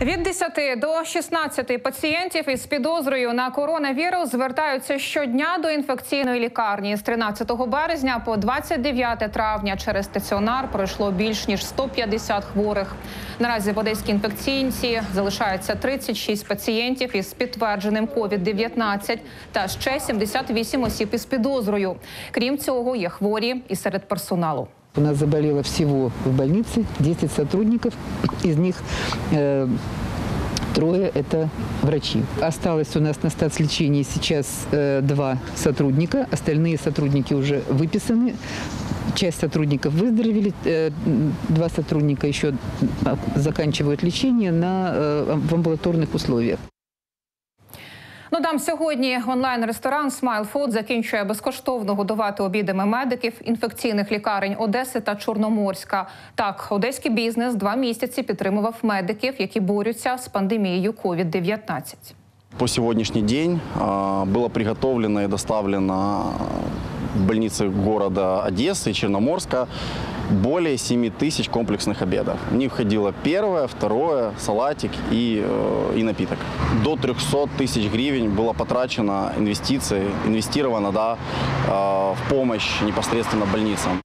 Від 10 до 16 пацієнтів із підозрою на коронавірус звертаються щодня до інфекційної лікарні. З 13 березня по 29 травня через стаціонар пройшло більш ніж 150 хворих. Наразі в одеській інфекційці залишається 36 пацієнтів із підтвердженим COVID-19 та ще 78 осіб із підозрою. Крім цього, є хворі і серед персоналу. У нас заболело всего в больнице 10 сотрудников, из них э, трое – это врачи. Осталось у нас на стацлечении сейчас э, два сотрудника, остальные сотрудники уже выписаны. Часть сотрудников выздоровели, э, два сотрудника еще а, заканчивают лечение на, э, в амбулаторных условиях. Ну там сьогодні онлайн-ресторан Smile Food закінчує безкоштовно годувати обідами медиків інфекційних лікарень Одеси та Чорноморська. Так, одеський бізнес два місяці підтримував медиків, які борються з пандемією COVID-19. По сегодняшний день а, было приготовлено и доставлено в больницы города Одессы и Черноморска более 7 тысяч комплексных обедов. В них входило первое, второе, салатик и, э, и напиток. До 300 тысяч гривен было потрачено инвестиций, инвестировано да, э, в помощь непосредственно больницам.